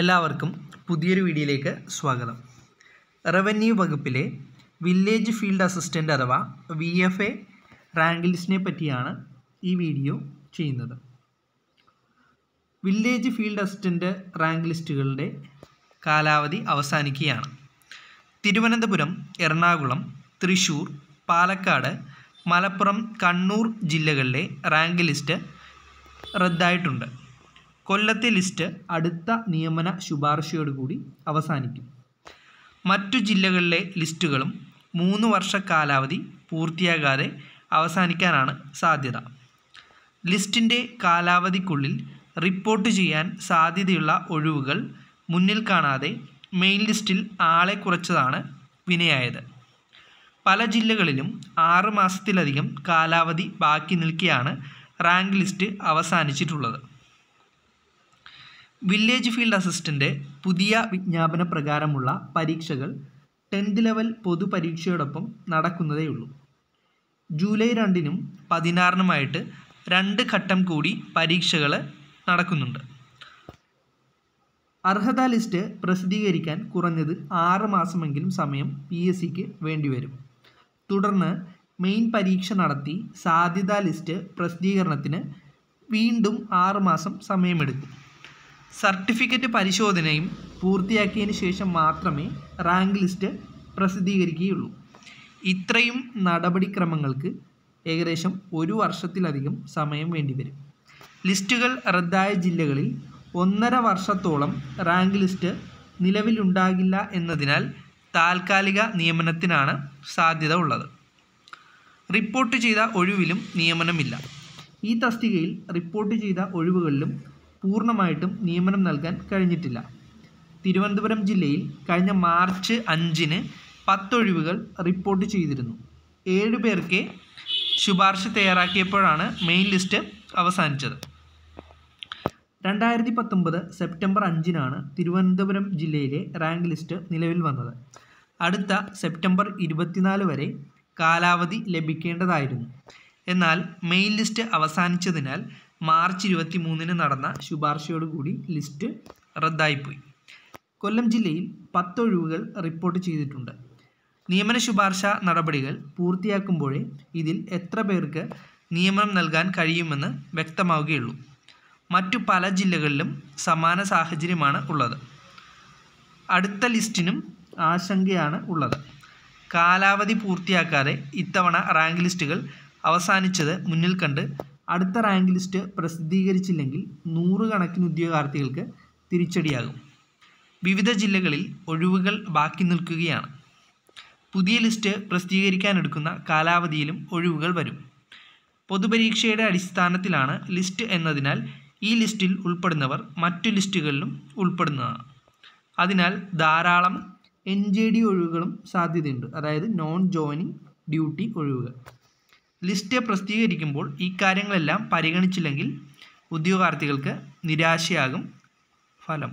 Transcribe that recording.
എല്ലാവർക്കും പുതിയൊരു വീഡിയോയിലേക്ക് സ്വാഗതം. റവന്യൂ വകുപ്പിലെ വില്ലേജ് ഫീൽഡ് അസിസ്റ്റന്റ് അഥവാ വി എഫ് എ റാങ്ക് ലിസ്റ്റിനെ പറ്റിയാണ് ഈ വീഡിയോ ചെയ്യുന്നത്. വില്ലേജ് ഫീൽഡ് അസിസ്റ്റന്റ് റാങ്ക് ലിസ്റ്റുകളുടെ കാലാവധി അവസാനിക്കുകയാണ്. തിരുവനന്തപുരം എറണാകുളം തൃശ്ശൂർ പാലക്കാട് മലപ്പുറം കണ്ണൂർ ജില്ലകളിലെ റാങ്ക് ലിസ്റ്റ് റദ്ദായിട്ടുണ്ട്. കൊല്ലത്തെ ലിസ്റ്റ് അടുത്ത നിയമന ശുപാർശയോടുകൂടി അവസാനിക്കും. മറ്റു ജില്ലകളിലെ ലിസ്റ്റുകളും മൂന്ന് വർഷ കാലാവധി പൂർത്തിയാകാതെ അവസാനിക്കാനാണ് സാധ്യത. ലിസ്റ്റിന്റെ കാലാവധിക്കുള്ളിൽ റിപ്പോർട്ട് ചെയ്യാൻ സാധ്യതയുള്ള ഒഴിവുകൾ മുന്നിൽ കാണാതെ മെയിൻ ലിസ്റ്റിൽ ആളെ കുറച്ചതാണ് വിനയായത്. പല ജില്ലകളിലും ആറ് മാസത്തിലധികം കാലാവധി ബാക്കി നിൽക്കിയാണ് റാങ്ക് ലിസ്റ്റ് അവസാനിച്ചിട്ടുള്ളത്. വില്ലേജ് ഫീൽഡ് അസിസ്റ്റന്റ് പുതിയ വിജ്ഞാപന പ്രകാരമുള്ള പരീക്ഷകൾ ടെൻത്ത് ലെവൽ പൊതുപരീക്ഷയോടൊപ്പം നടക്കുന്നതേയുള്ളൂ. ജൂലൈ രണ്ടിനും പതിനാറിനുമായിട്ട് രണ്ട് ഘട്ടം കൂടി പരീക്ഷകൾ നടക്കുന്നുണ്ട്. അർഹതാ ലിസ്റ്റ് പ്രസിദ്ധീകരിക്കാൻ കുറഞ്ഞത് ആറ് മാസമെങ്കിലും സമയം പി എസ് സിക്ക് വേണ്ടിവരും. തുടർന്ന് മെയിൻ പരീക്ഷ നടത്തി സാധ്യതാ ലിസ്റ്റ് പ്രസിദ്ധീകരണത്തിന് വീണ്ടും ആറ് മാസം സമയമെടുക്കും. സർട്ടിഫിക്കറ്റ് പരിശോധനയും പൂർത്തിയാക്കിയതിന് ശേഷം മാത്രമേ റാങ്ക് ലിസ്റ്റ് പ്രസിദ്ധീകരിക്കുകയുള്ളൂ. ഇത്രയും നടപടിക്രമങ്ങൾക്ക് ഏകദേശം ഒരു വർഷത്തിലധികം സമയം വേണ്ടിവരും. ലിസ്റ്റുകൾ റദ്ദായ ജില്ലകളിൽ ഒന്നര വർഷത്തോളം റാങ്ക് ലിസ്റ്റ് നിലവിലുണ്ടാകില്ല എന്നതിനാൽ താൽക്കാലിക നിയമനത്തിനാണ് സാധ്യത ഉള്ളത്. റിപ്പോർട്ട് ചെയ്ത ഒഴിവിലും നിയമനമില്ല. ഈ തസ്തികയിൽ റിപ്പോർട്ട് ചെയ്ത ഒഴിവുകളിലും പൂർണമായിട്ടും നിയമനം നൽകാൻ കഴിഞ്ഞിട്ടില്ല. തിരുവനന്തപുരം ജില്ലയിൽ കഴിഞ്ഞ മാർച്ച് അഞ്ചിന് പത്തൊഴിവുകൾ റിപ്പോർട്ട് ചെയ്തിരുന്നു. ഏഴ് പേർക്ക് ശുപാർശ തയ്യാറാക്കിയപ്പോഴാണ് മെയിൻ ലിസ്റ്റ് അവസാനിച്ചത്. രണ്ടായിരത്തി പത്തൊമ്പത് സെപ്റ്റംബർ അഞ്ചിനാണ് തിരുവനന്തപുരം ജില്ലയിലെ റാങ്ക് ലിസ്റ്റ് നിലവിൽ വന്നത്. അടുത്ത സെപ്റ്റംബർ ഇരുപത്തിനാല് വരെ കാലാവധി ലഭിക്കേണ്ടതായിരുന്നു. എന്നാൽ മെയിൻ ലിസ്റ്റ് അവസാനിച്ചതിനാൽ മാർച്ച് ഇരുപത്തി മൂന്നിന് നടന്ന ശുപാർശയോടുകൂടി ലിസ്റ്റ് റദ്ദായിപ്പോയി. കൊല്ലം ജില്ലയിൽ പത്തൊഴിവുകൾ റിപ്പോർട്ട് ചെയ്തിട്ടുണ്ട്. നിയമന ശുപാർശ നടപടികൾ പൂർത്തിയാക്കുമ്പോഴേ ഇതിൽ എത്ര പേർക്ക് നിയമനം നൽകാൻ കഴിയുമെന്ന് വ്യക്തമാവുകയുള്ളൂ. മറ്റു പല ജില്ലകളിലും സമാന സാഹചര്യമാണ് ഉള്ളത്. അടുത്ത ലിസ്റ്റിനും ആശങ്കയാണ് ഉള്ളത്. കാലാവധി പൂർത്തിയാക്കാതെ ഇത്തവണ റാങ്ക് ലിസ്റ്റുകൾ അവസാനിച്ചത് മുന്നിൽ കണ്ട് അടുത്ത റാങ്ക് ലിസ്റ്റ് പ്രസിദ്ധീകരിച്ചില്ലെങ്കിൽ നൂറുകണക്കിന് ഉദ്യോഗാർത്ഥികൾക്ക് തിരിച്ചടിയാകും. വിവിധ ജില്ലകളിൽ ഒഴിവുകൾ ബാക്കി നിൽക്കുകയാണ്. പുതിയ ലിസ്റ്റ് പ്രസിദ്ധീകരിക്കാനെടുക്കുന്ന കാലാവധിയിലും ഒഴിവുകൾ വരും. പൊതുപരീക്ഷയുടെ അടിസ്ഥാനത്തിലാണ് ലിസ്റ്റ് എന്നതിനാൽ ഈ ലിസ്റ്റിൽ ഉൾപ്പെടുന്നവർ മറ്റു ലിസ്റ്റുകളിലും ഉൾപ്പെടുന്നതാണ്. അതിനാൽ ധാരാളം എൻ ജെ ഡി ഒഴിവുകളും സാധ്യതയുണ്ട്. അതായത് നോൺ ജോയിനിങ് ഡ്യൂട്ടി ഒഴിവുകൾ. ലിസ്റ്റ് പ്രസിദ്ധീകരിക്കുമ്പോൾ ഈ കാര്യങ്ങളെല്ലാം പരിഗണിച്ചില്ലെങ്കിൽ ഉദ്യോഗാർത്ഥികൾക്ക് നിരാശയാകും ഫലം.